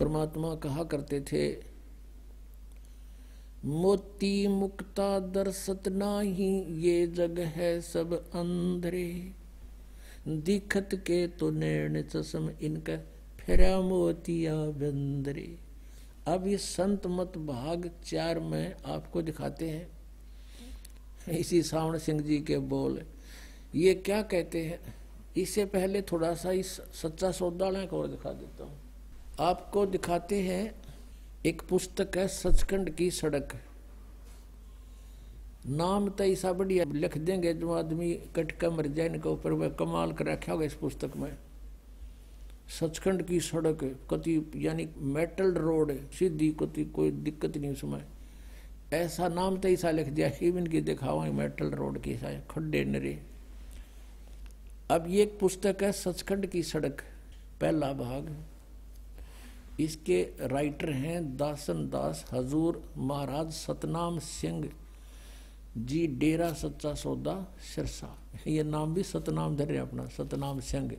परमात्मा कहा करते थे, मोती मुक्ता दर्शत नाही, ये जग है सब अंधरे। दिखत के तो नैण चसम इनका, फेरा मोतिया बंदरे। अब ये संत मत भाग चार में आपको दिखाते हैं। इसी सावण सिंह जी के बोल, ये क्या कहते हैं? इससे पहले थोड़ा सा इस सच्चा सौदा को और दिखा देता हूँ। आपको दिखाते हैं एक पुस्तक है सचखंड की सड़क। नाम तो ऐसा बढ़िया लिख देंगे, जो आदमी कटका मर जाए, इनके ऊपर वह कमाल कर रखा होगा इस पुस्तक में। सचखंड की सड़क, कति यानी मेटल रोड, सीधी कति कोई दिक्कत नहीं उसमें। ऐसा नाम तो ऐसा लिख दिया, इवन की दिखावा मेटल रोड की खड्डे नरे। अब ये एक पुस्तक है सचखंड की सड़क, पहला भाग। इसके राइटर हैं दासन दास, हजूर महाराज सतनाम सिंह जी, डेरा सच्चा सौदा, सिरसा। ये नाम भी सतनाम धरे अपना, सतनाम सिंह।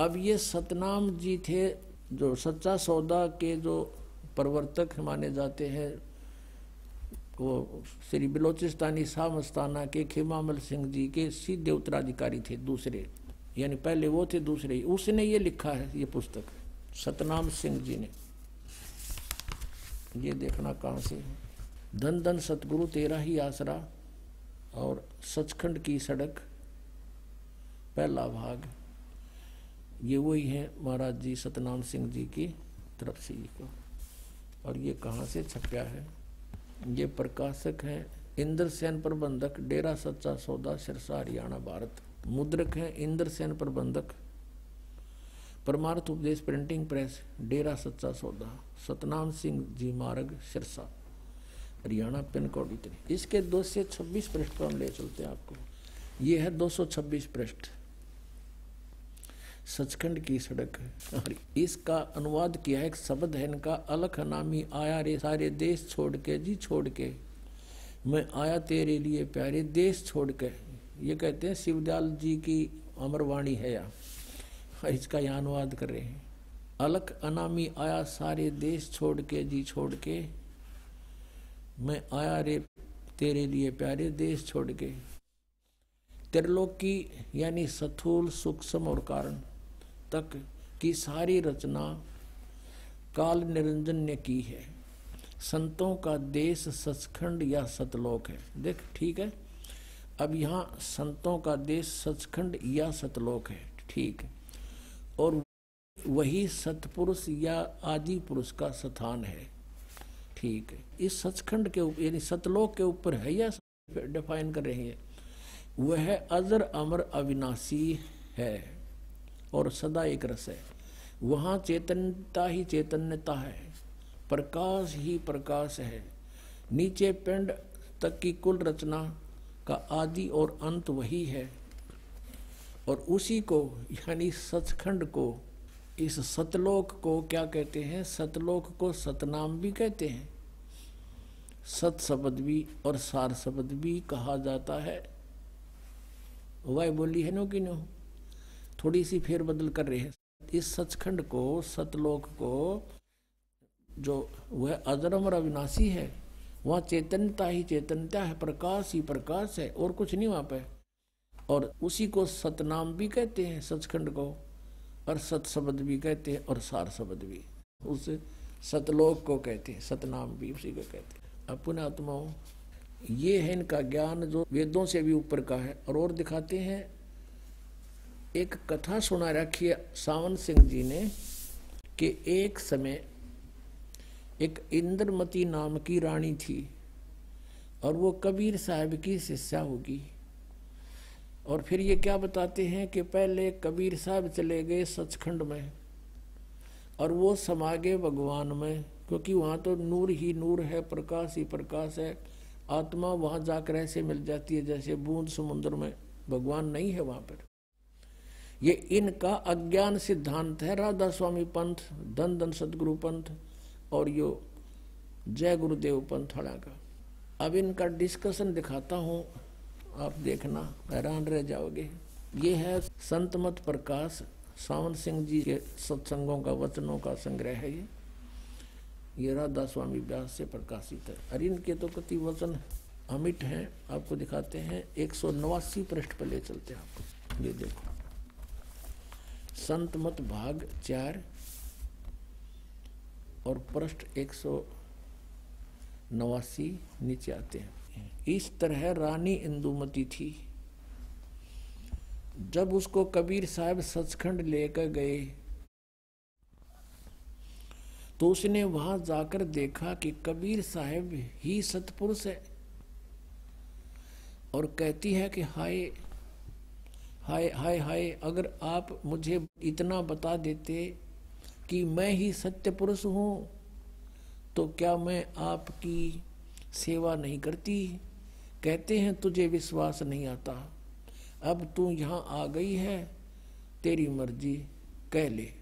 अब ये सतनाम जी थे जो सच्चा सौदा के जो प्रवर्तक माने जाते हैं, वो श्री बिलोचिस्तानी शाह मस्ताना के खेमामल सिंह जी के सीधे उत्तराधिकारी थे, दूसरे। यानी पहले वो थे, दूसरे। उसने ये लिखा है, ये पुस्तक। सतनाम सिंह जी ने। ये देखना कहाँ से है। धन धन सतगुरु तेरा ही आसरा और सचखंड की सड़क, पहला भाग। ये वही है महाराज जी सतनाम सिंह जी की तरफ़ से ये को। और ये कहाँ से छपया है। ये प्रकाशक है इंद्र सेन प्रबंधक, डेरा सच्चा सौदा, सिरसा, हरियाणा, भारत। मुद्रक है इंद्र सेन प्रबंधक परमार्थ उपदेश प्रिंटिंग प्रेस डेरा सच्चा सौदा, सतनाम सिंह जी मार्ग, सिरसा, हरियाणा पिन कोड इतनी। इसके दो से छब्बीस पृष्ठ पर हम ले चलते हैं आपको। ये है दो सौ छब्बीस पृष्ठ। सचखंड की सड़क। इसका अनुवाद किया है एक शब्द है, इनका अलख नामी आया रे, सारे देश छोड़ के, जी छोड़ के। मैं आया तेरे लिए प्यारे, देश छोड़ के। ये कहते हैं शिवदयाल जी की अमरवाणी है यहाँ। इसका यहाँ अनुवाद कर रहे हैं। अलक अनामी आया सारे देश छोड़ के, जी छोड़ के। मैं आया रे तेरे लिए प्यारे देश छोड़ के। त्रिलोक की यानी सथूल, सूक्ष्म और कारण तक की सारी रचना काल निरंजन ने की है। संतों का देश सचखंड या सतलोक है। देख, ठीक है? अब यहाँ संतों का देश सचखंड या सतलोक है। ठीक है। और वही सतपुरुष या आदि पुरुष का स्थान है। ठीक है। इस सचखंड के ऊपर यानी सतलोक के ऊपर है या डिफाइन कर रहे हैं? वह अजर अमर अविनाशी है और सदा एक रस है। वहाँ चैतन्यता ही चैतन्यता है। प्रकाश ही प्रकाश है। नीचे पिंड तक की कुल रचना का आदि और अंत वही है। और उसी को, यानी सचखंड को, इस सतलोक को क्या कहते हैं? सतलोक को सतनाम भी कहते हैं। सत शब्द भी और सार शब्द भी कहा जाता है। वह बोली है नो कि नो? थोड़ी सी फेर बदल कर रहे हैं। इस सचखंड को, सतलोक को, जो वह अजरम और अविनाशी है, वहाँ चैतन्यता ही चैतन्यता है, प्रकाश ही प्रकाश है, और कुछ नहीं वहाँ पे। और उसी को सतनाम भी कहते हैं, सचखंड को, और सत शब्द भी कहते हैं, और सार शब्द भी। उस सतलोक को कहते हैं, सतनाम भी उसी को कहते हैं। अपने आत्माओं, ये है इनका ज्ञान जो वेदों से भी ऊपर का है। और और दिखाते हैं, एक कथा सुना रखी है सावन सिंह जी ने, कि एक समय एक इंद्रमती नाम की रानी थी, और वो कबीर साहब की शिष्या होगी। और फिर ये क्या बताते हैं कि पहले कबीर साहब चले गए सचखंड में और वो समा गए भगवान में, क्योंकि वहाँ तो नूर ही नूर है, प्रकाश ही प्रकाश है। आत्मा वहाँ जाकर ऐसे मिल जाती है जैसे बूंद समुद्र में। भगवान नहीं है वहाँ पर। ये इनका अज्ञान सिद्धांत है, राधा स्वामी पंथ, धन धन सदगुरु पंथ और यो जय गुरुदेव पंथ का। अब इनका डिस्कशन दिखाता हूँ। आप देखना, हैरान रह जाओगे। ये है संत मत प्रकाश, सावन सिंह जी के सत्संगों का, वचनों का संग्रह है ये। ये राधा स्वामी व्यास से प्रकाशित है। और इनके तो कति वचन अमिट हैं, आपको दिखाते हैं। एक सौ नवासी पृष्ठ पर ले चलते हैं आपको। ये देखो। संत मत भाग चार और पृष्ठ एक सौ नवासी नीचे आते हैं। इस तरह रानी इंदुमती थी। जब उसको कबीर साहब सचखंड लेकर गए तो उसने वहाँ जाकर देखा कि कबीर साहब ही सतपुरुष है और कहती है कि हाय हाय हाय हाय, अगर आप मुझे इतना बता देते कि मैं ही सत्य पुरुष हूँ तो क्या मैं आपकी सेवा नहीं करती। कहते हैं, तुझे विश्वास नहीं आता। अब तू यहाँ आ गई है। तेरी मर्ज़ी, कह ले।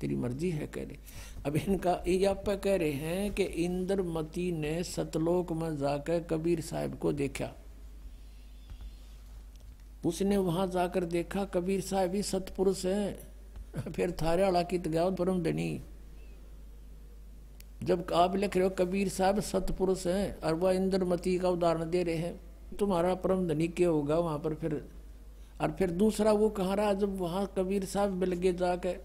तेरी मर्ज़ी है, कह ले। अब इनका ये आप कह रहे हैं कि इंद्रमती ने सतलोक में जाकर कबीर साहब को देखा। उसने वहाँ जाकर देखा, कबीर साहब ही सतपुरुष हैं। फिर थारे वाला की गया परम धनी जब आप लिख रहे हो, कबीर साहब सतपुरुष हैं और वह इंद्रमती का उदाहरण दे रहे हैं, तुम्हारा परम धनी क्या होगा वहाँ पर फिर? और फिर दूसरा वो कहा रहा? जब वहाँ कबीर साहब मिल गए जाके।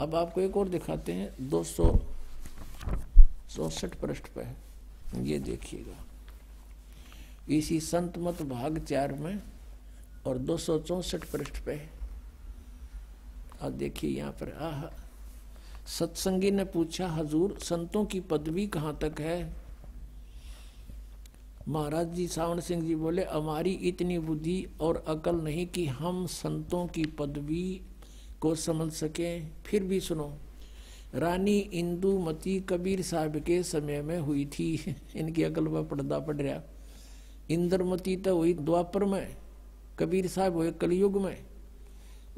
अब आपको एक और दिखाते हैं, दो सौ चौसठ पृष्ठ पे ये देखिएगा। इसी संत मत भाग चार में और दो सौ चौसठ पृष्ठ पे अब देखिए यहाँ पर, आह सत्संगी ने पूछा, हजूर, संतों की पदवी कहाँ तक है? महाराज जी सावन सिंह जी बोले, हमारी इतनी बुद्धि और अकल नहीं कि हम संतों की पदवी को समझ सकें। फिर भी सुनो, रानी इंदुमती कबीर साहब के समय में हुई थी। इनकी अकल पर पर्दा पड़ रहा। इंद्रमती तो हुई द्वापर में, कबीर साहब हुए कलयुग में।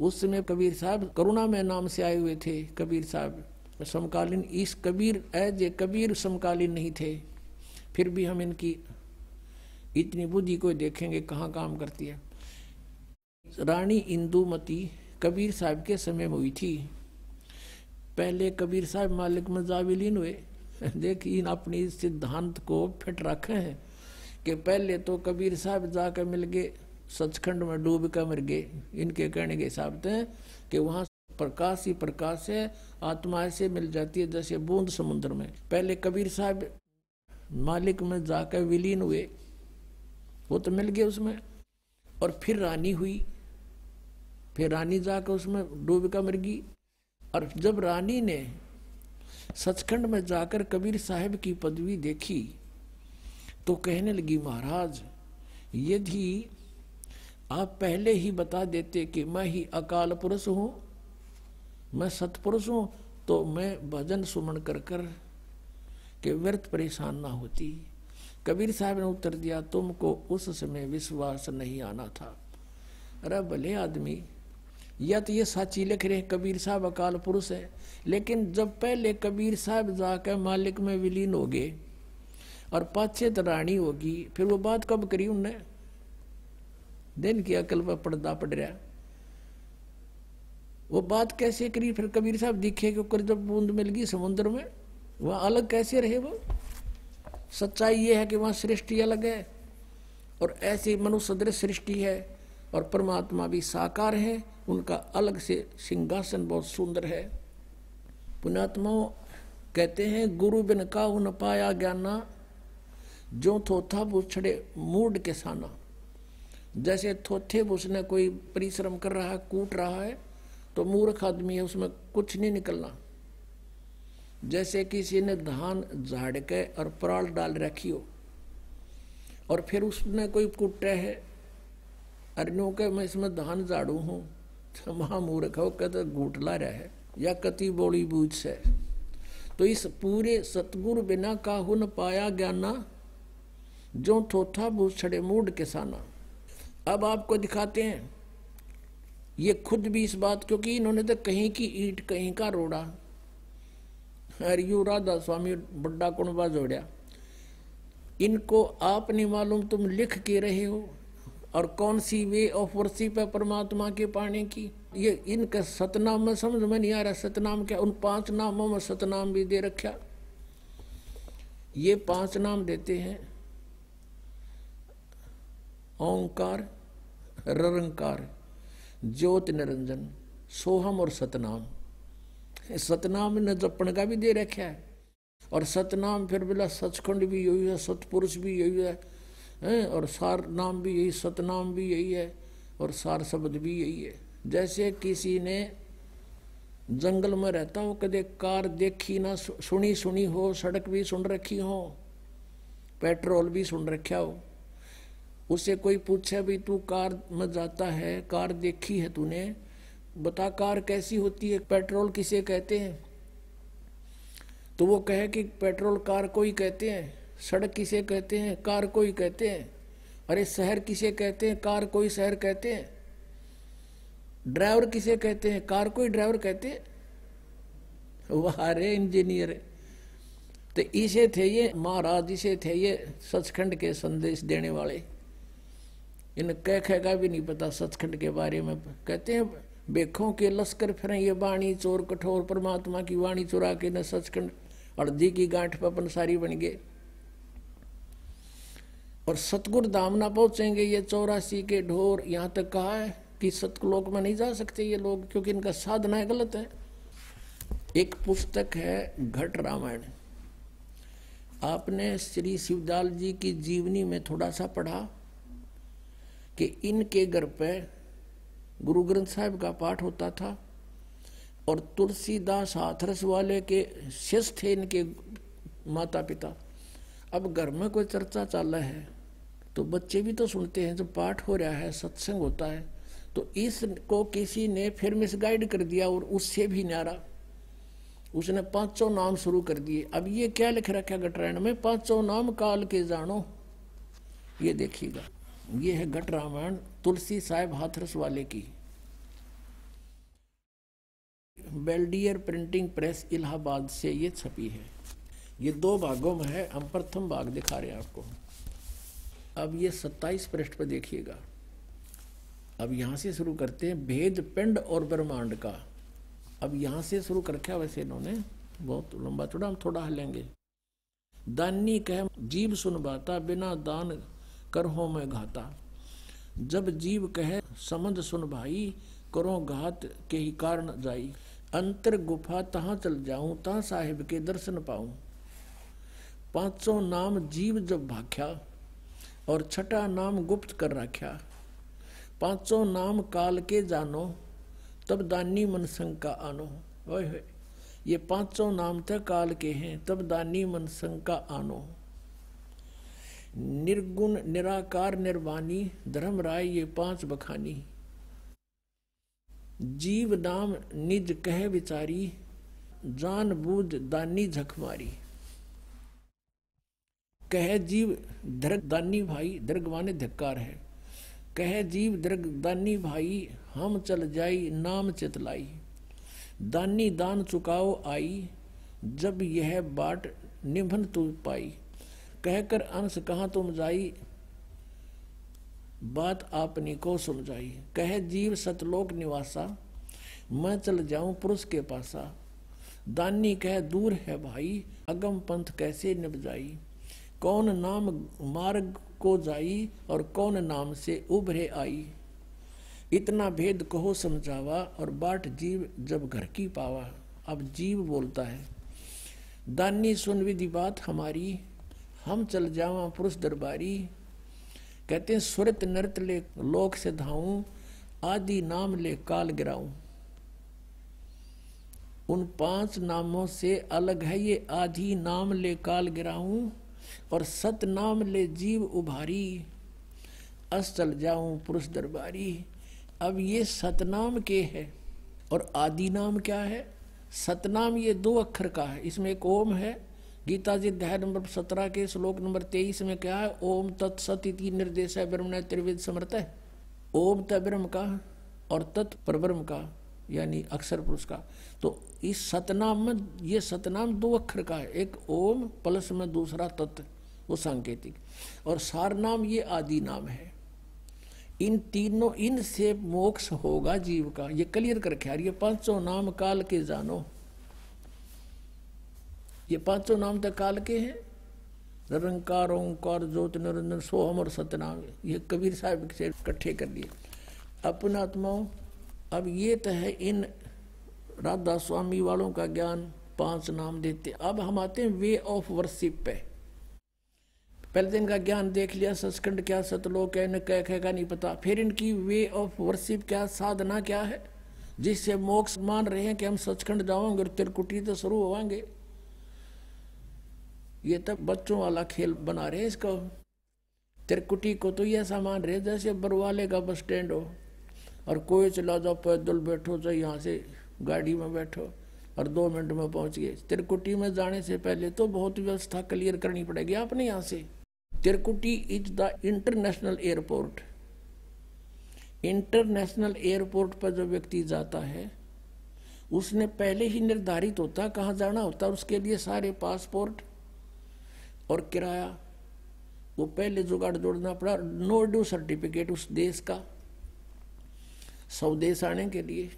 उस समय कबीर साहब करुणा में नाम से आए हुए थे। कबीर साहब समकालीन, इस कबीर एज ए कबीर समकालीन नहीं थे। फिर भी हम इनकी इतनी बुद्धि को देखेंगे, कहाँ काम करती है? रानी इंदुमती कबीर साहब के समय में हुई थी। पहले कबीर साहब मालिक में जाविलीन हुए। देखिए अपनी सिद्धांत को फिट रखे हैं कि पहले तो कबीर साहब जाकर मिल गए। सचखंड में डूब कर मर गए इनके कहने के हिसाब से कि वहाँ प्रकाश ही प्रकाश है, आत्मा ऐसे मिल जाती है जैसे बूंद समुद्र में। पहले कबीर साहब मालिक में जाकर विलीन हुए, वो तो मिल गए उसमें। और फिर रानी हुई, फिर रानी जाकर उसमें डूब का मर गई और जब रानी ने सचखंड में जाकर कबीर साहब की पदवी देखी तो कहने लगी, महाराज, यदि आप पहले ही बता देते कि मैं ही अकाल पुरुष हूँ, मैं सतपुरुष हूँ तो मैं भजन सुमन कर कर के व्यर्थ परेशान ना होती। कबीर साहब ने उत्तर दिया, तुमको उस समय विश्वास नहीं आना था। अरे भले आदमी, या तो ये साची लिख रहे, कबीर साहब अकाल पुरुष है, लेकिन जब पहले कबीर साहब जाकर मालिक में विलीन हो गए और पाछे रानी होगी, फिर वो बात कब करी उनने? दिन की अकल पर पर्दा पड़ रहा। वो बात कैसे करी? फिर कबीर साहब दिखे कि जब बूंद मिल गई समुद्र में, वह अलग कैसे रहे वो? सच्चाई ये है कि वहाँ सृष्टि अलग है और ऐसी मनुष्य सृष्टि है और परमात्मा भी साकार है। उनका अलग से सिंहासन बहुत सुंदर है। पुणात्मा कहते हैं, गुरु बिन का उन पाया ज्ञाना जो थोथा छड़े मूड के साना। जैसे थोथे बुसने कोई परिश्रम कर रहा है, कूट रहा है तो मूर्ख आदमी है, उसमें कुछ नहीं निकलना। जैसे किसी ने धान झाड़ के और पराल डाल रखी हो, और फिर उसने कोई कुटे है अरनों के मैं इसमें धान झाड़ू हूँ तो महामूर्ख हो कहते घूटला रहा, या कति बोली बूझ से। तो इस पूरे सतगुरु बिना काहू न पाया ज्ञाना जो थोथा बूझ छड़े मूड किसाना अब आपको दिखाते हैं। ये खुद भी इस बात, क्योंकि इन्होंने तो कहीं की ईट, कहीं का रोड़ा। हरियू राधा स्वामी बड्डा कुणबा जोड़िया? इनको आप नहीं मालूम तुम लिख के रहे हो? और कौन सी वे ऑफ़ वर्शिप है परमात्मा के पाने की? ये इनका सतनाम में समझ में नहीं आ रहा सतनाम क्या? उन पाँच नामों में सतनाम भी दे रखा। ये पाँच नाम देते हैं। ओंकार रंकार ज्योत निरंजन सोहम और सतनाम। सतनाम ने जपण का भी दे रखा है। और सतनाम फिर बोला सचखंड भी यही है सतपुरुष भी यही है, है? और सार नाम भी यही सतनाम भी यही है और सार शब्द भी यही है। जैसे किसी ने जंगल में रहता हो कदे कार देखी ना सुनी सुनी हो सड़क भी सुन रखी हो पेट्रोल भी सुन रखा हो उसे कोई पूछे भी तू कार में जाता है, कार देखी है तूने? बता कार कैसी होती है, पेट्रोल किसे कहते हैं? तो वो कहे कि, पेट्रोल कार को ही कहते हैं, सड़क किसे कहते हैं, कार को ही कहते हैं। अरे, शहर किसे कहते हैं, कार को ही शहर कहते हैं। ड्राइवर किसे कहते हैं, कार को ही ड्राइवर कहते हैं? वाह, अरे, इंजीनियर तो इसे थे ये, महाराज, इसे थे ये सचखंड के संदेश देने वाले। इन कह कह का भी नहीं पता सचखंड के बारे में। कहते हैं, बेखों के लश्कर फिर, ये वाणी चोर कठोर, परमात्मा की वाणी चुरा के न सचखंड, अर्धी की गांठ पर पंसारी बन गए। और सतगुर धाम ना पहुँचेंगे, ये चौरासी के ढोर। यहाँ तक कहा है कि सतलोक में नहीं जा सकते ये लोग, क्योंकि इनका साधना है, गलत है। एक पुस्तक है, घट रामायण। आपने श्री शिवदाल जी की जीवनी में थोड़ा सा पढ़ा कि इनके घर पे गुरु ग्रंथ साहिब का पाठ होता था और तुलसीदास हाथरस वाले के शिष्य थे इनके माता पिता अब घर में कोई चर्चा चल रहा है तो बच्चे भी तो सुनते हैं, जब पाठ हो रहा है, सत्संग होता है तो इसको किसी ने फिर मिसगाइड कर दिया और उससे भी न्यारा उसने पाँचों नाम शुरू कर दिए। अब ये क्या लिख रखा गटरायण में? पाँचों नाम काल के जानो। ये देखिएगा। ये है गट रामायण तुलसी साहेब हाथरस वाले की। बेल्डियर प्रिंटिंग प्रेस इलाहाबाद से ये छपी है। ये दो भागों में है, हम प्रथम भाग दिखा रहे हैं आपको। अब ये सत्ताईस पृष्ठ पर देखिएगा। अब यहाँ से शुरू करते हैं भेद, पिंड और ब्रह्मांड का। अब यहाँ से शुरू कर वैसे इन्होंने बहुत लंबा चौड़ा हम थोड़ा हलेंगे दानी कह, जीव सुन बाता बिना दान कर हो मैं घाता जब जीव कहे, समझ सुन भाई, करो घात के ही कारण जाई। अंतर गुफा तहा चल जाऊँ ता साहिब के दर्शन पाऊँ। पाँचों नाम जीव जब भाख्या, और छठा नाम गुप्त कर रख्या। पाँचों नाम काल के जानो, तब दानी मन शंका आनो। ओए ये पाँचों नाम थे काल के हैं, तब दानी मन शंका आनो। निर्गुण, निराकार, निर्वाणी धर्म राय ये पाँच बखानी। जीव नाम निज कह विचारी, जान बूझ दानी झक मारी। कह जीव दर्ग दानी भाई दर्ग माने धिक्कार है। कह जीव दर्ग दानी भाई, हम चल जाई, नाम चितलाई दानी दान चुकाओ आई, जब यह बाट निभन तू पाई। कहकर अंश, कहा तुम जाई? बात आपने को समझाई। कह जीव सतलोक निवासा, मैं चल जाऊँ पुरुष के पासा। दानी कह, दूर है भाई, अगम पंथ कैसे निभ जाई कौन नाम मार्ग को जाई और कौन नाम से उभरे आई? इतना भेद कहो समझावा और बाट जीव जब घर की पावा। अब जीव बोलता है, दानी सुन विधि बात हमारी हम चल जावा पुरुष दरबारी। कहते हैं, सुरत नृत ले लोक से धाऊं आदि नाम ले काल गिराऊं। उन पाँच नामों से अलग है ये, आधि नाम ले काल गिराऊं और सत नाम ले जीव उभारी। अस चल जाऊँ पुरुष दरबारी। अब ये सतनाम के है और आदि नाम क्या है? सतनाम ये दो अक्षर का है, इसमें एक ओम है गीता जी अध्याय नंबर सत्रह के श्लोक नंबर तेईस में क्या है? ओम तत्सत इति निर्देश है ब्रह्म त्रिवेद समर्थ है। ओम त ब्रह्म का और तत् परब्रह्म का, यानी अक्षर पुरुष का। तो इस सतनाम में, ये सतनाम दो अक्षर का है। एक ओम प्लस में दूसरा तत्व वो सांकेतिक। और सार नाम ये आदि नाम है। इन तीनों इनसे मोक्ष होगा जीव का। ये क्लियर कर रखे ये पाँचों नाम काल के जानो। ये पाँचों नाम तो काल के हैं। निरंकार ओंकार ज्योत निरंजन, सोहम और सतनाम, ये कबीर साहब से इकट्ठे कर लिए। अपना आत्माओं, अब ये तो है इन राधा स्वामी वालों का ज्ञान, पाँच नाम देते। अब हम आते हैं वे ऑफ़ वर्शिप पे। पहले दिन का ज्ञान देख लिया सचखंड क्या, सतलोक क्या न कह कह का नहीं पता। फिर इनकी वे ऑफ़ वर्शिप क्या, साधना क्या है? जिससे मोक्ष मान रहे हैं कि हम सचखंड जाओगे और त्रिकुटी तो शुरू होवांगे। ये तब बच्चों वाला खेल बना रहे इसको। तिरकुटी को तो ये सामान रहे, जैसे बरवाले का बस स्टैंड हो। और कोई चला जाओ, पैदल बैठो चाहे यहाँ से गाड़ी में बैठो और दो मिनट में पहुँच गए। त्रिकुटी में जाने से पहले तो बहुत व्यवस्था क्लियर करनी पड़ेगी आपने यहाँ से। Trikuti is the international airport international airport पर जो व्यक्ति जाता है, उसने पहले ही निर्धारित होता कहाँ जाना होता उसके लिए सारे पासपोर्ट और किराया। वो पहले जुगाड़ जोड़ना पड़ा नो ड्यू सर्टिफिकेट उस देश का। स्वदेश आने के लिए।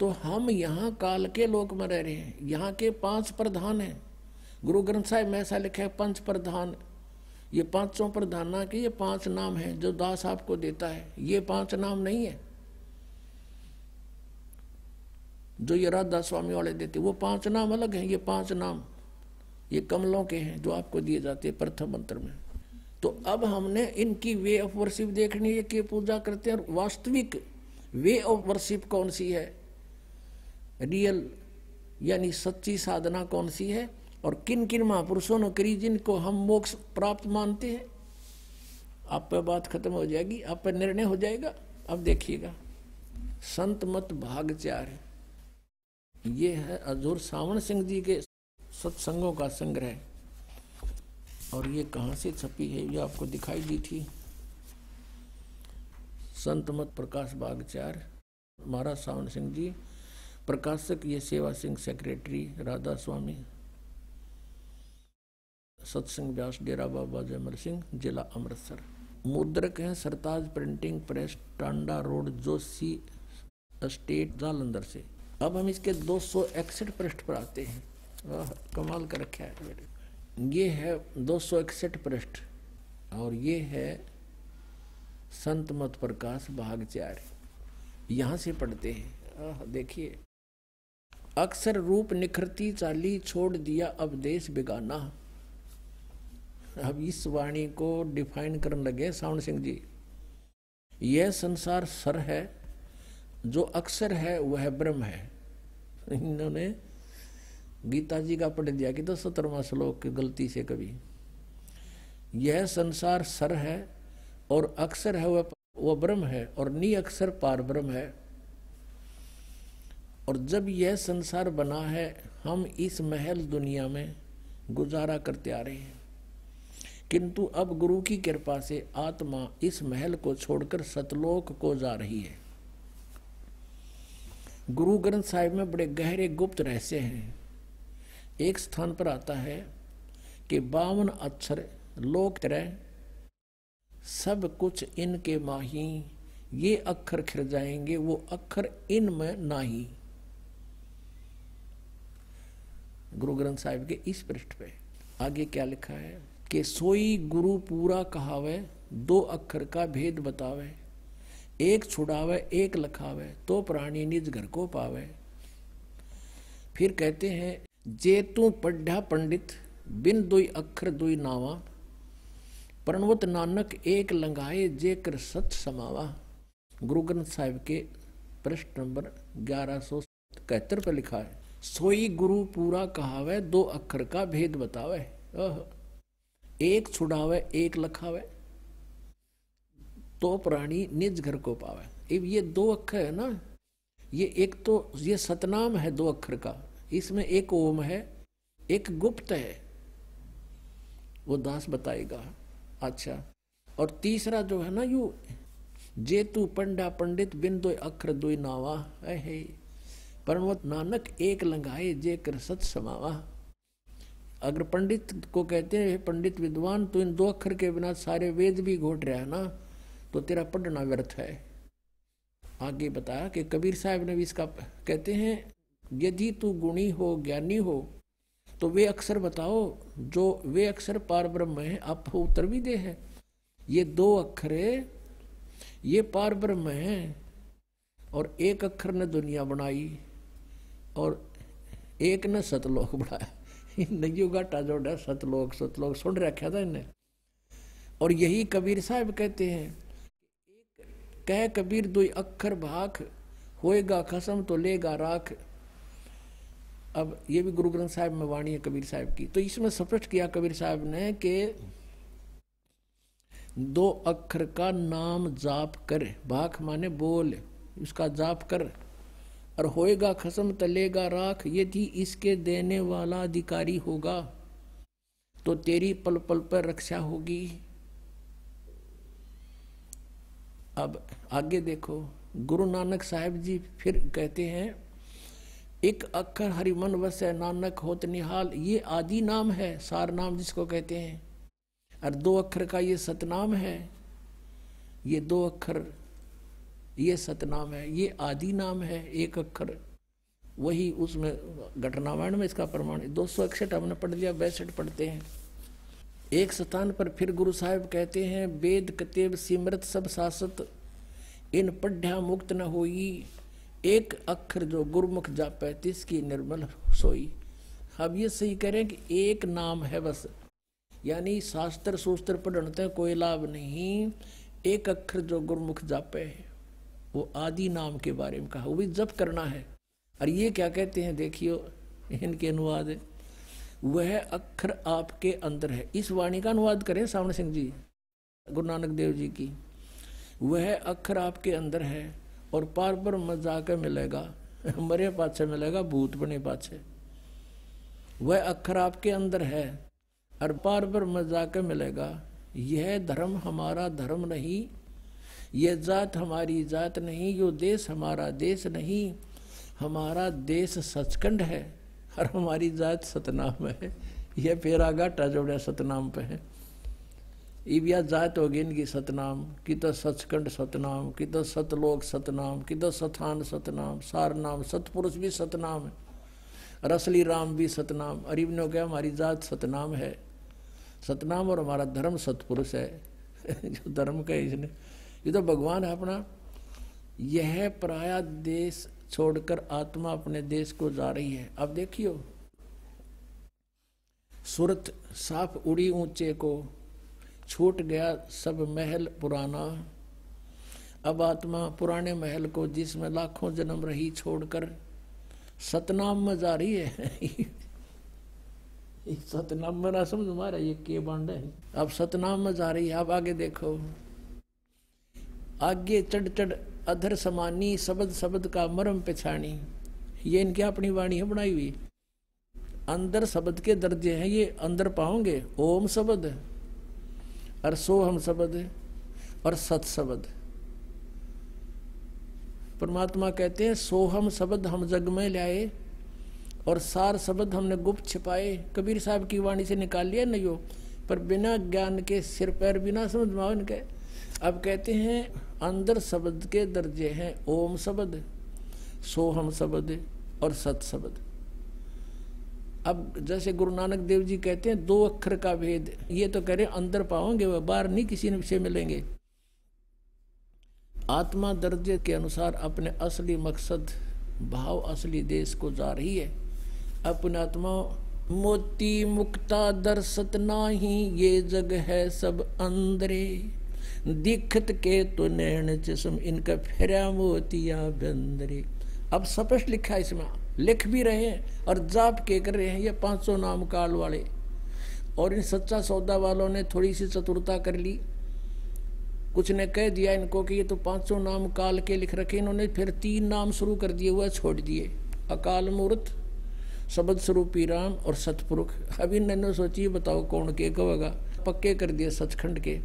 तो हम यहाँ काल के लोक में रह रहे हैं। यहाँ के पाँच प्रधान हैं। गुरु ग्रंथ साहिब, में ऐसा लिखा है, पंच प्रधान। ये पाँचों प्रधाना के ये पाँच नाम हैं जो दास आपको देता है। ये पाँच नाम नहीं है। जो ये राधा स्वामी वाले देते, वो पाँच नाम अलग हैं, ये पाँच नाम। ये कमलों के हैं जो आपको दिए जाते हैं प्रथम मंत्र में। तो अब हमने इनकी वे ऑफ़ वर्शिप देखनी है कि पूजा करते हैं और वास्तविक वे ऑफ़ वर्शिप कौन सी है? रियल यानी सच्ची साधना कौन सी है? और किन किन महापुरुषों ने करी जिनको हम मोक्ष प्राप्त मानते हैं? आप पर बात खत्म हो जाएगी, आप पर निर्णय हो जाएगा। अब देखिएगा। संत मत भाग चार ये है अजूर सावण सिंह जी के सत्संगों का संग्रह। और ये कहाँ से छपी है, ये आपको दिखाई दी थी। संत मत प्रकाश बागचार। महाराज सावन सिंह जी, प्रकाशक ये सेवा सिंह सेक्रेटरी राधा स्वामी सत्संग व्यास डेरा बाबा जयमल सिंह, जिला अमृतसर। मुद्रक हैं Sartaj printing press, Tanda road, Joshi state Jalandhar से। अब हम इसके दो सौ इकसठ पृष्ठ पर आते हैं। कमाल कर रखा है मेरे ये है दो सौ इकसठ पृष्ठ, और ये है संत मत प्रकाश भाग चार यहाँ से पढ़ते हैं। देखिए। अक्सर रूप निखरती चाली छोड़ दिया अब देश बिगाना। अब इस वाणी को डिफाइन करने लगे सावण सिंह जी। यह संसार सर है, जो अक्सर है वह ब्रह्म है। इन्होंने गीता जी का पढ़ दिया कि तो सत्रवा श्लोक गलती से कभी। यह संसार सर है और अक्सर है, वह वह ब्रह्म है और नी अक्सर पार ब्रह्म है। और जब यह संसार बना है, हम इस महल दुनिया में गुजारा करते आ रहे हैं। किंतु अब गुरु की कृपा से आत्मा इस महल को छोड़कर सतलोक को जा रही है। गुरु ग्रंथ साहिब में बड़े गहरे गुप्त रहस्य हैं। एक स्थान पर आता है कि बावन अक्षर लोक तरह सब कुछ इनके माही, ये अक्षर खिर जाएँगे, वो अक्षर इन में नाही। गुरु ग्रंथ साहिब के इस पृष्ठ पे आगे क्या लिखा है? कि सोई गुरु पूरा कहावे, दो अक्षर का भेद बतावे। एक छुड़ावे, एक लखावे तो प्राणी निज घर को पावे। फिर कहते हैं जे तू पढ़ा पंडित, बिन दुई अक्षर दुई नावा। प्रणवत नानक एक लंगाए जे कर सच समावा। गुरु ग्रंथ साहिब के प्रश्न नंबर ग्यारह सौ पर लिखा है, सोई गुरु पूरा कहावे, दो अक्षर का भेद बतावे। एक छुड़ावे, एक लखावे। तो प्राणी निज घर को पावे। ये दो अखर है ना? ये एक तो ये सतनाम है दो अखर का। इसमें एक ओम है, एक गुप्त है। वो दास बताएगा अच्छा और तीसरा जो है ना यू, जेतु पंडा पंडित बिन दो अक्षर दो नावा है। परमत नानक एक लंगाए जे कर सत समावा। अगर पंडित को कहते हैं पंडित विद्वान तो इन दो अक्षर के बिना सारे वेद भी घोट रहा है ना तो तेरा पढ़ना व्यर्थ है। आगे बताया कि कबीर साहब ने भी इसका कहते हैं यदि तू गुणी हो, ज्ञानी हो तो वे अक्षर बताओ, जो वे अक्षर पार ब्रह्म है, आप उत्तर भी दे है। ये दो अक्षर ये पार ब्रह्म है, और एक अक्षर ने दुनिया बनाई, और एक ने सतलोक बनाया। नयू घाटा जोड़ा सतलोक सतलोक, सुन रखा था इन्हें। और यही कबीर साहब कहते हैं कह कबीर दुई अक्षर भाख, होएगा खसम तो लेगा राख। अब ये भी गुरु ग्रंथ साहब में वाणी है कबीर साहब की। तो इसमें स्पष्ट किया कबीर साहब ने कि दो अक्षर का नाम जाप कर भाख माने बोल, उसका जाप कर, और होएगा खसम तलेगा राख यदि इसके देने वाला अधिकारी होगा तो तेरी पल पल पर रक्षा होगी। अब आगे देखो, गुरु नानक साहब जी फिर कहते हैं एक अक्षर हरिमन वस है, नानक होत निहाल, ये आदि नाम है, सार नाम जिसको कहते हैं। और दो अक्षर का ये सतनाम है, ये दो अक्षर ये सतनाम है, ये आदि नाम है, एक अक्षर वही उसमें घटनावाण में इसका प्रमाण दो सौ इकसठ हमने पढ़ लिया, बैसठ पढ़ते हैं। एक स्थान पर फिर गुरु साहिब कहते हैं, वेद कतेब सिमरत सब शासत, इन पढ़्या मुक्त न होई। एक अक्षर जो गुरुमुख जापै, तिसकी निर्मल सोई। अब ये सही करें कि एक नाम है बस। यानी शास्त्र सूस्त्र पढ़ने कोई लाभ नहीं। एक अक्षर जो गुरुमुख जापे है वो आदि नाम के बारे में कहा। वो भी जप करना है। और ये क्या कहते हैं देखियो, इनके अनुवाद। है वह अक्षर आपके अंदर है। इस वाणी का अनुवाद करें सावण सिंह जी, गुरु नानक देव जी की। वह अक्षर आपके अंदर है। और पार पर मत जाकर मिलेगा। मरे पाछे मिलेगा, भूत बने पाछे। वह अक्षर आपके अंदर है और पार पर मत जाकर मिलेगा। यह धर्म हमारा धर्म नहीं, यह जात हमारी जात नहीं, यो देश हमारा देश नहीं। हमारा देश सचखंड है और हमारी जात सतनाम है। यह फिर घाटा जोड़ा सतनाम पे है। इबिया जात होगी इनकी सतनाम कि तो सचखंड सतनाम कि तो सतलोक सतनाम कि तो सथान सतनाम सार नाम सतपुरुष भी सतनाम है, रसली राम भी सतनाम, अरीब ने क्या हमारी जात सतनाम है। सतनाम और हमारा धर्म सतपुरुष है। जो धर्म का इसने। ये तो भगवान है अपना। यह पराया देश छोड़कर आत्मा अपने देश को जा रही है। अब देखियो, सूरत साफ़ उड़ी ऊँचे को छूट गया सब महल पुराना। अब आत्मा पुराने महल को जिसमें लाखों जन्म रही छोड़कर सतनाम में जा रही है। सतनाम में ना समझ मारा, ये के बांड है। अब सतनाम में जा रही है अब आगे देखो। आगे चढ़ चढ़ अधर समानी शब्द शब्द का मरम पिछाणी। ये इनकी अपनी वाणी है, बनाई हुई। अंदर शब्द के दर्जे हैं, ये अंदर पाओगे, ओम शब्द और सोहम शब्द है और सत शब्द परमात्मा कहते हैं सोहम शब्द हम जग में लाए और सार शब्द हमने गुप्त छिपाए। कबीर साहब की वाणी से निकाल लिया नहीं हो पर बिना ज्ञान के सिर पैर बिना समझ माओ इनके। अब कहते हैं, अंदर शब्द के दर्जे हैं, ओम शब्द सोहम शब्द और सत शब्द अब जैसे गुरु नानक देव जी कहते हैं, दो अक्षर का भेद। ये तो कह रहे अंदर पाओगे वह, बाहर नहीं किसी से मिलेंगे। आत्मा दर्जे के अनुसार अपने असली मकसद, भाव असली देश को जा रही है। अपने आत्मा, मोती मुक्ता दर्शत नाही, ये जग है सब अंदरे। दिखत के तो नैन चश्म इनका फेरा मोतिया बंदरे। अब स्पष्ट लिखा है इसमें। लिख भी रहे हैं और जाप के कर रहे हैं, ये पाँच सौ नाम काल वाले। और इन सच्चा सौदा वालों ने थोड़ी सी चतुरता कर ली। कुछ ने कह दिया इनको कि ये तो पाँच सौ नाम काल के लिख रखे, इन्होंने फिर तीन नाम शुरू कर दिए हुए छोड़ दिए। अकाल मूर्त शबद स्वरूपी राम और सतपुरुख। अभी इन्होंने सोची बताओ कौन के कहेगा पक्के कर दिए सचखंड के।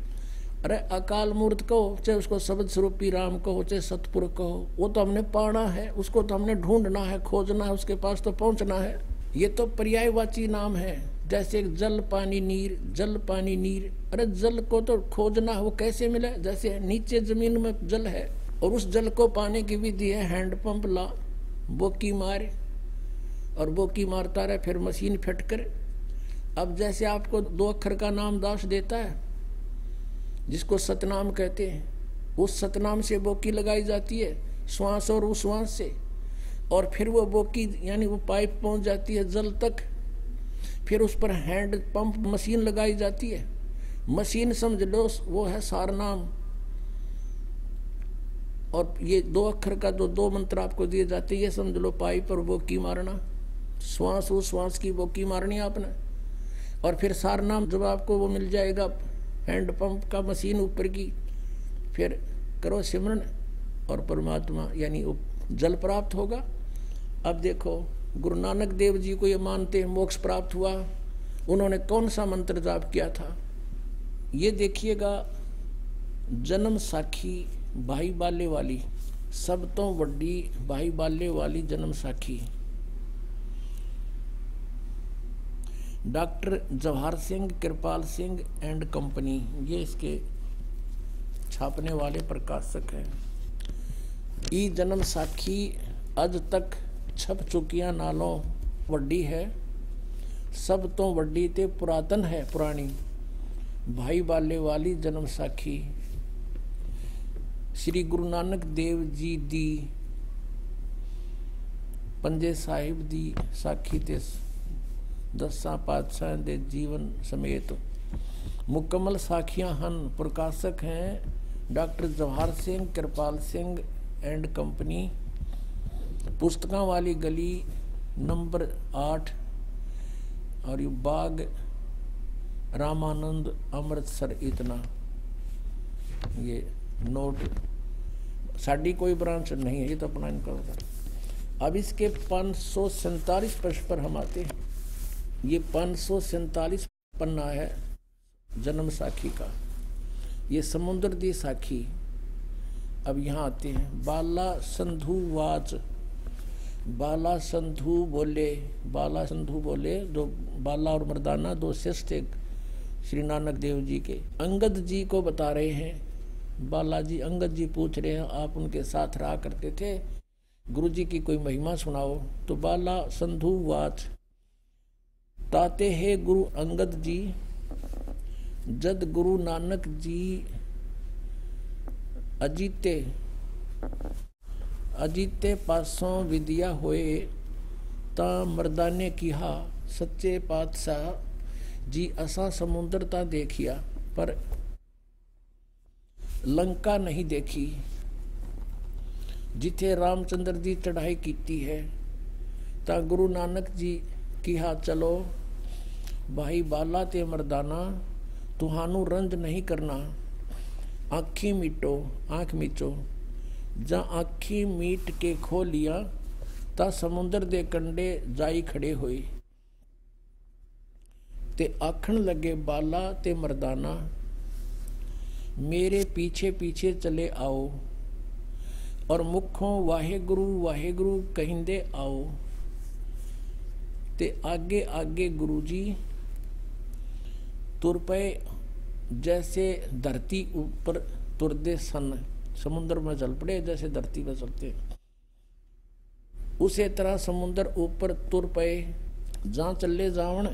अरे अकाल मूर्त कहो, चाहे उसको शब्द स्वरूपी राम कहो, चाहे सतपुर कहो, वो तो हमने पाना है, उसको तो हमने ढूंढना है, खोजना है, उसके पास तो पहुँचना है। ये तो पर्यायवाची नाम है, जैसे जल, पानी, नीर, जल, पानी, नीर। अरे जल को तो खोजना है, वो कैसे मिले? जैसे नीचे ज़मीन में जल है, और उस जल को पाने की विधि है हैंडपंप ला, बोकी मारे, और बोकी मारता रहे, फिर मशीन फिट अब जैसे आपको दो अक्षर का नाम दास देता है जिसको सतनाम कहते हैं उस सतनाम से बोकी लगाई जाती है, श्वास और उस श्वास से। और फिर वो बोकी, यानी वो पाइप पहुँच जाती है जल तक। फिर उस पर हैंड पंप मशीन लगाई जाती है। मशीन समझ लो, वो है सारनाम। और ये दो अक्षर का जो दो मंत्र आपको दिए जाते हैं, ये समझ लो पाइप और बोकी मारना। श्वास, उस श्वास की बोकी मारनी आपने। और फिर सारनाम जब आपको वो मिल जाएगा हैंड पंप का मशीन ऊपर की, फिर करो सिमरन और परमात्मा, यानी जल प्राप्त होगा। अब देखो, गुरु नानक देव जी को ये मानते हैं, मोक्ष प्राप्त हुआ। उन्होंने कौन सा मंत्र जाप किया था? ये देखिएगा, जन्म साखी भाई बाले वाली सब तो वड्डी भाई बाले वाली जन्म साखी। Doctor Jawahar Singh, Kirpal Singh and company, ये इसके छापने वाले प्रकाशक हैं। ई जन्म साखी अज तक छप चुकिया नालों वड्डी है। सब तो वड्डी ते पुरातन है, पुरानी। भाई बाले वाली जन्म साखी। श्री गुरु नानक देव जी दी, पंजे साहिब दी साखी ते दसा पातशाह दे जीवन समेत। मुकम्मल साखियाँ हन, प्रकाशक हैं doctor Jawahar Singh, Kirpal Singh and company. पुस्तकों वाली गली नंबर आठ, और ये बाग रामानंद अमृतसर इतना। ये नोट, साड़ी कोई ब्रांच नहीं है, ये तो अपना इनका अब इसके पाँच सौ सैतालीस पृष्ठ पर हम आते हैं। ये पाँच सौ सैतालीस पन्ना है जन्म साखी का। ये समुद्र दी साखी अब यहाँ आते हैं। बाला संधु वाच, बाला संधु बोले, बाला संधु बोले, दो बाला और मर्दाना दो थे श्री नानक देव जी के। अंगद जी को बता रहे हैं बालाजी अंगद जी पूछ रहे हैं, आप उनके साथ रहा करते थे गुरु जी की कोई महिमा सुनाओ। तो बाला संधु वाच ताते है गुरु अंगद जी, जद गुरु नानक जी अजीते अजीते पासों विद्या होए, ता मर्दाने किहा, सच्चे पातशाह जी असा समुद्रता देखिया, पर लंका नहीं देखी, जिथे रामचंद्र जी चढ़ाई की है, ता गुरु नानक जी किहा, चलो भाई बाला ते मरदाना तुहानू रंज नहीं करना आखी मीटो आँख मीचो जा आखी मीट के खो लिया ता समुद्र दे कंडे जाई खड़े हुए ते आखन लगे बाला ते मरदाना मेरे पीछे पीछे चले आओ और मुखों वाहे गुरु वाहे गुरु कहिंदे आओ ते आगे आगे तुर पे जैसे धरती ऊपर तुरदे सन, समुद्र में चल पड़े जैसे धरती पर चलते उसे तरह समुद्र ऊपर तुर पे जहाँ चले जावण,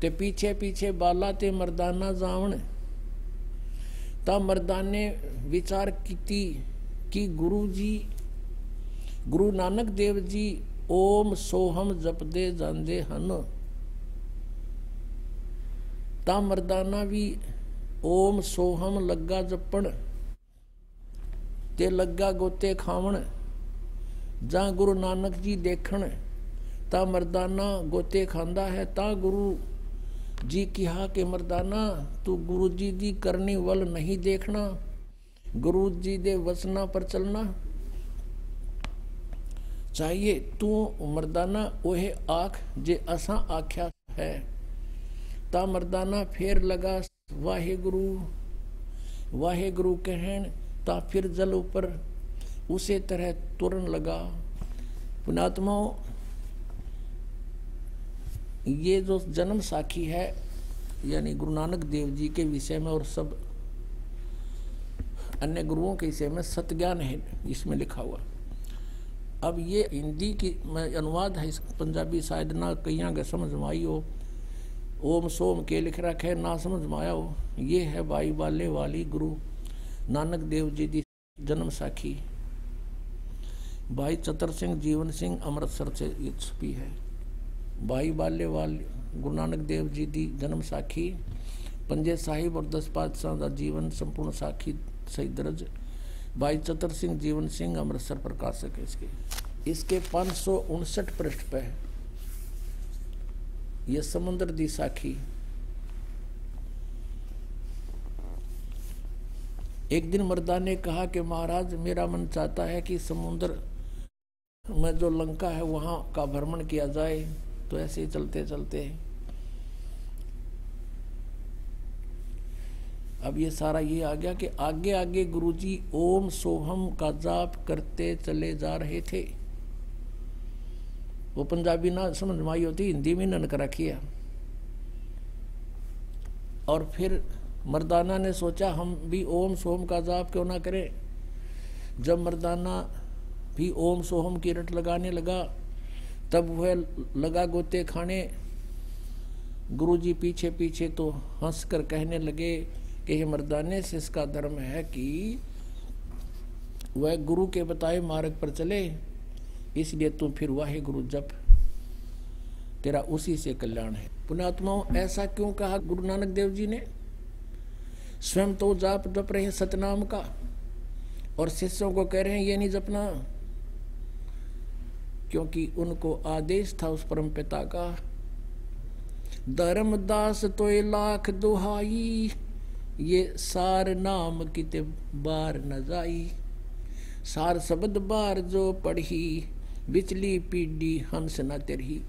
ते पीछे पीछे बाला ते मर्दाना जावण। ता मर्दाने विचार की कि गुरु जी गुरु नानक देव जी ओम सोहम जपदे जाते हैं ता मरदाना भी ओम सोहम लगा जपण ते लगा गोते खावण जा गुरु नानक जी देखण ता मरदाना गोते खांदा है ता गुरु जी कहा के मरदाना तू गुरु जी दी करने वल नहीं देखना गुरु जी दे वचना पर चलना चाहिए तू मरदाना ओहे आख जे असा आख्या है ता मरदाना फेर लगा वाहे गुरु वाहे गुरु कहन, ता फिर जल ऊपर, उसे तरह तुरन लगा। पुणात्माओं ये जो जन्म साखी है, यानी गुरु नानक देव जी के विषय में और सब अन्य गुरुओं के विषय में सत्ज्ञान है, इसमें लिखा हुआ। अब ये हिंदी की अनुवाद है, इस पंजाबी शायद ना कहीं समझ में आई हो। ओम सोम के लिख रखे, ना समझ माया हो। ये है बाई बाले वाली गुरु, नानक देव जी की जन्म साखी। भाई चतर सिंह, जीवन सिंह, अमृतसर से छपी है। भाई बाले वाले, गुरु नानक देव जी की जन्म साखी। पंजे साहिब और दस पातशाह का जीवन संपूर्ण साखी सही दर्ज। भाई चतर सिंह, जीवन सिंह, अमृतसर प्रकाशक है इसके। इसके पाँच सौ उनसठ पृष्ठ पे है। यह समुद्र दी साखी। एक दिन मर्दा ने कहा कि महाराज, मेरा मन चाहता है कि समुद्र में जो लंका है वहाँ का भ्रमण किया जाए। तो ऐसे ही चलते चलते। अब ये सारा ये आ गया कि आगे आगे गुरुजी ओम सोहम का जाप करते चले जा रहे थे। वो पंजाबी ना समझ में आई होती, हिंदी में ननक रखी है। और फिर मर्दाना ने सोचा, हम भी ओम सोम का जाप क्यों ना करें? जब मर्दाना भी ओम सोहम की रट लगाने लगा, तब वह लगा गोते खाने। गुरुजी पीछे पीछे तो हंस कर कहने लगे कि हे मर्दाने से इसका धर्म है कि वह गुरु के बताए मार्ग पर चले। इसलिए तू फिर वाहे गुरु जप। तेरा उसी से कल्याण है। पुणात्माओं ऐसा क्यों कहा गुरु नानक देव जी ने? स्वयं तो जाप जप रहे सतनाम का, और शिष्यों को कह रहे हैं, ये नहीं जपना। क्योंकि उनको आदेश था उस परम पिता का धर्मदास तो लाख दुहाई, ये सार नाम किते बार न जाई। सार शब्द बार जो पढ़ी बिचली पीढ़ी हंस न तेरही।